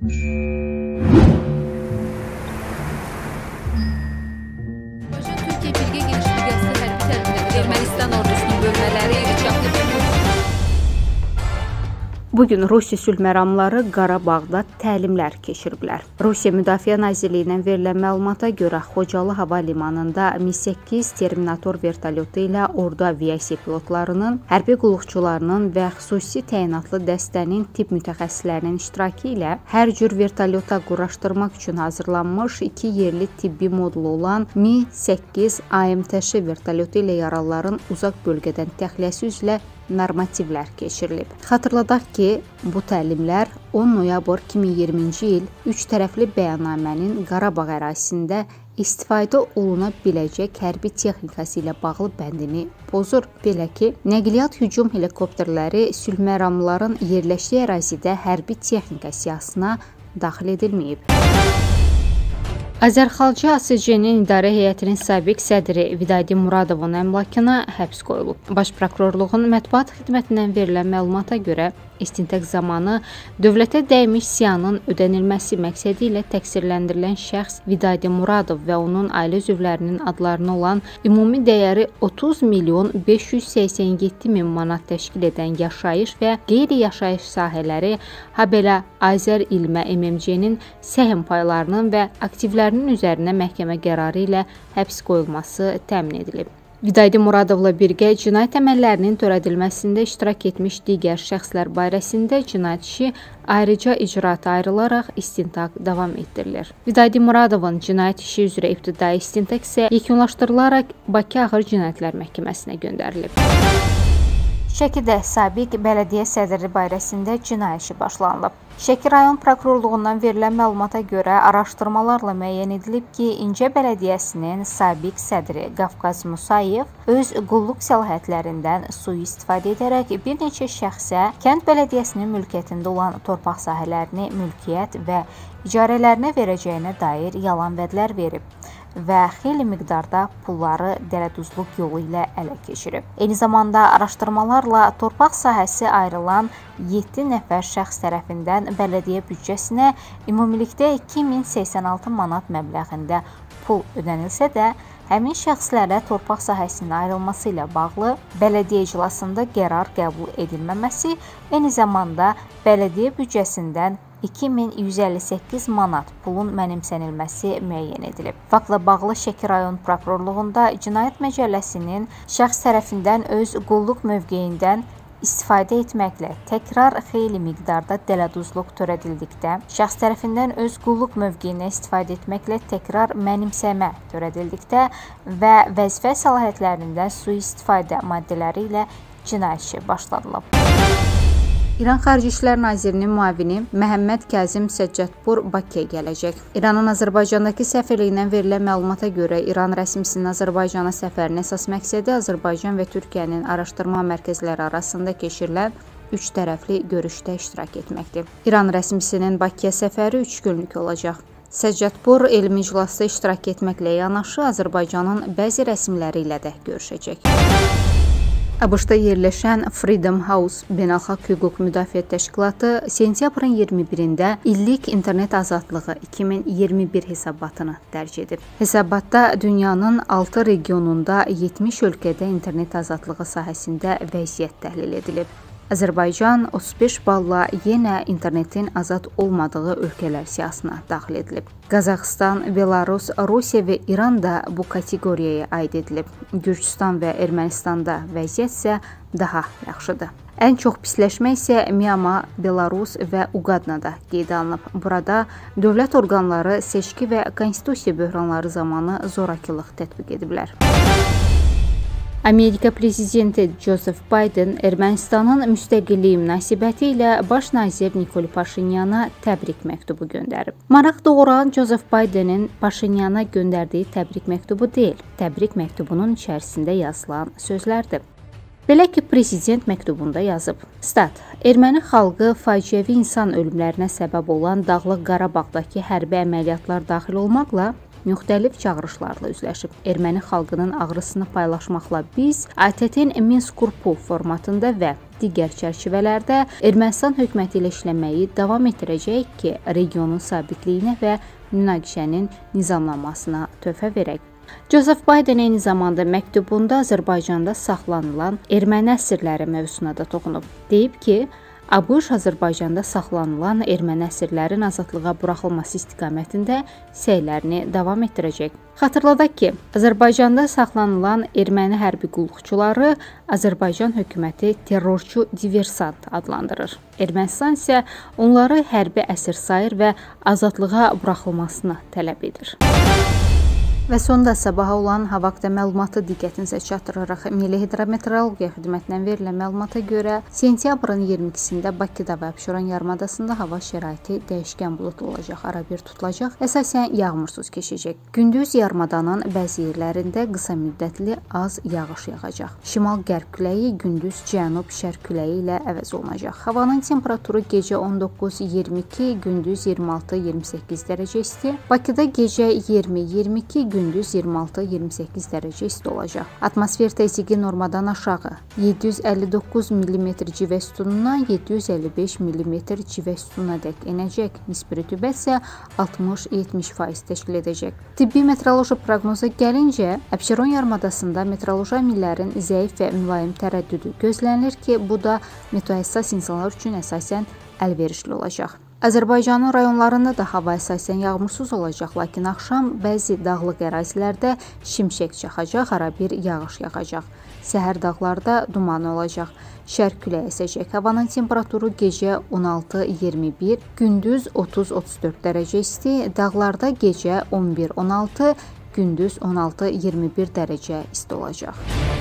Thank you Bu gün Rusiya sülh məramları Qarabağda təlimlər keçiriblər. Rusiya Müdafiə Nazirliyindən verilən məlumata görə Xocalı hava limanında Mi-8 Terminator vertolyotu ilə ordu aviasiya pilotlarının, hərbi qulluqçularının və xüsusi təyinatlı dəstənin tibb mütəxəssislərinin iştirakı ilə hər cür vertolyota quraşdırmaq üçün hazırlanmış iki yerli tibbi modulu olan Mi-8 AMTŞ vertolyotu ilə yaralıların uzaq bölgədən təxliyəsi üzrə normativlər keçirilib. Xatırladaq ki, bu təlimlər 10 noyabr 2020-ci il üç tərəfli bəyannamənin Qarabağ ərazisində istifadə oluna biləcək hərbi texnikası ilə bağlı bəndini pozur. Belə ki, nəqliyyat hücum helikopterləri sülh məramlıların yerləşdiyi ərazidə hərbi texnika siyahısına daxil edilməyib. Azərxalçı ASC-nin idarə heyətinin sabiq sədri Vidadi Muradovun əmlakına həbs qoyulub. Baş prokurorluğun mətbuat xidmətindən verilən məlumata görə istintaq zamanı dövlətə dəymiş ziyanın ödənilməsi məqsədi ilə təqsirləndirilən şəxs Vidadi Muradov və onun ailə üzvlərinin adlarına olan ümumi dəyəri 30 milyon 587 min manat təşkil edən yaşayış və qeyri-yaşayış sahələri, habelə Azər İlmə MMC-nin səhm paylarının və aktivlərinin üzərinə məhkəmə qərarı ilə həbs qoyulması təmin edilib. Vidadi Muradovla birgə cinayət əməllərinin törədilməsində iştirak etmiş digər şəxslər barəsində cinayət işi ayrıca icraata ayrılaraq istintaq davam etdirilir. Vidadi Muradovun cinayət işi üzrə ibtidai istintaq isə yekunlaşdırılaraq Bakı Ağır Cinayətlər Məhkəməsinə göndərilib. Şəkidə sabiq bələdiyyə sədri barəsində cinayət işi başlanılıb. Şəki rayon prokurorluğundan verilən məlumata görə araşdırmalarla müəyyən edilib ki, İncə bələdiyyəsinin sabiq sədri Qafqaz Musayev öz qulluq səlahiyyətlərindən sui-istifadə edərək bir neçə şəxsə kənd bələdiyyəsinin mülkiyyətində olan torpaq sahələrini mülkiyyət və icarələrinə verəcəyinə dair yalan vədlər verib və xeyli miqdarda pulları dələduzluq yolu ilə ələ keçirib. Eyni zamanda araşdırmalarla torpaq sahəsi ayrılan 7 nəfər şəxs tərəfindən bələdiyyə büdcəsinə ümumilikdə 2086 manat məbləğində pul ödənilsə də, həmin şəxslərə torpaq sahəsinin ayrılması ilə bağlı bələdiyyə iclasında qərar qəbul edilməməsi, eyni zamanda bələdiyyə büdcəsindən 2158 manat pulun mənimsənilməsi müəyyən edilib. Faktla bağlı Şəki rayon prokurorluğunda Cinayət Məcəlləsinin şəxs tərəfindən öz qulluq mövqeyindən istifadə etməklə təkrar xeyli miqdarda dələduzluq törədildikdə, şəxs tərəfindən öz qulluq mövqeyinə istifadə etməklə təkrar mənimsəmə törədildikdə və vəzifə səlahiyyətlərindən sui-istifadə maddələri ilə cinayət işi başladılıb. İran Xarici İşlər Nazirinin müavini Məhəmməd Kazim Səccadpur Bakıya gələcək. İranın Azərbaycandakı səfirliyindən verilən məlumata görə İran rəsmisinin Azərbaycana səfərinin əsas məqsədi Azərbaycan və Türkiyənin araşdırma mərkəzləri arasında keçirilən üç tərəfli görüşdə iştirak etməkdir. İran rəsmisinin Bakıya səfəri 3 günlük olacaq. Səccadpur elmi iclasda iştirak etməklə yanaşı Azərbaycanın bəzi rəsmiləri ilə də görüşəcək. ABŞ-da yerləşən Freedom House Beynəlxalq Hüquq Müdafiə Təşkilatı sentyabrın 21-də illik internet azadlığı 2021 hesabatını dərc edib. Hesabatda dünyanın 6 regionunda 70 ölkədə internet azadlığı sahəsində vəziyyət təhlil edilib. Azərbaycan 35 balla yenə internetin azad olmadığı ölkələr siyahısına daxil edilib. Qazaxıstan, Belarus, Rusiya və İran da bu kateqoriyaya aid edilib. Gürcüstan və Ermənistanda vəziyyət isə daha yaxşıdır. Ən çox pisləşmə isə Myanma, Belarus və Uqadnada qeydə alınıb. Burada dövlət orqanları seçki və konstitusiya böhranları zamanı zorakılıq tətbiq ediblər. Amerika prezidenti Joseph Biden Ermənistanın müstəqilliyi münasibəti ilə baş nazir Nikol Paşinyana təbrik məktubu göndərib. Maraq doğuran Joseph Bidenin Paşinyana göndərdiyi təbrik məktubu deyil, təbrik məktubunun içərisində yazılan sözlərdir. Belə ki, prezident məktubunda yazıb: "Stat: Erməni xalqı faciəvi insan ölümlərinə səbəb olan Dağlıq Qarabağdakı hərbi əməliyyatlar daxil olmaqla müxtəlif çağırışlarla üzləşib. Erməni xalqının ağrısını paylaşmaqla biz ATƏT-in Minsk qrupu formatında və digər çərçivələrdə Ermənistan hökuməti ilə işləməyi davam etdirəcəyik ki, regionun sabitliyinə və münaqişənin nizamlanmasına töhfə verək. Joseph Biden eyni zamanda məktubunda Azərbaycanda saxlanılan erməni əsirləri mövzusuna da toxunub. Deyib ki, ABŞ Azərbaycanda saxlanılan erməni əsirlərin azadlığa buraxılması istiqamətində səylərini davam etdirəcək. Xatırladaq ki, Azərbaycanda saxlanılan erməni hərbi qulluqçuları Azərbaycan hökuməti terrorçu diversant adlandırır. Ermənistan isə onları hərbi əsir sayır və azadlığa buraxılmasını tələb edir. Və sonda sabaha olan hava haqqında məlumatı diqqətinizə çatdırırıq. Milli Hidrometeorologiya Xidmətindən verilən məlumata görə sentyabrın 22-sində Bakıda və Abşeron yarımadasında hava şəraiti dəyişkən buludlu olacaq, arabir tutulacaq, əsasən yağmursuz keçəcək. Gündüz yarımadanın bəzi yerlərində qısa müddətli az yağış yağacaq. Şimal-qərb küləyi gündüz cənub-şərq küləyi ilə əvəz olunacaq. Havanın temperaturu gecə 19-22, gündüz 26-28 dərəcə isti. Bakıda gecə 20-22 gündüz 26-28 dərəcə isti olacaq. Atmosfer təzyiqi normadan aşağı 759 mm civə sütunundan 755 mm civə sütununa dək enəcək. Nisbi rütubət isə 60-70% təşkil edəcək. Tibbi meteoroloji proqnoza gəlincə, Əbşeron yarımadasında meteoroloji amillərin zəif və mülayim tərəddüdü gözlənilir ki, bu da meteohəssas insanlar üçün əsasən əlverişli olacaq. Azərbaycanın rayonlarında da hava əsasən yağmursuz olacaq, lakin axşam bəzi dağlıq ərazilərdə şimşək çaxacaq, arabir yağış yağacaq. Səhər dağlarda duman olacaq. Şərq küləyi əsəcək. Havanın temperaturu gecə 16-21, gündüz 30-34 dərəcə isti, dağlarda gecə 11-16, gündüz 16-21 dərəcə isti olacaq.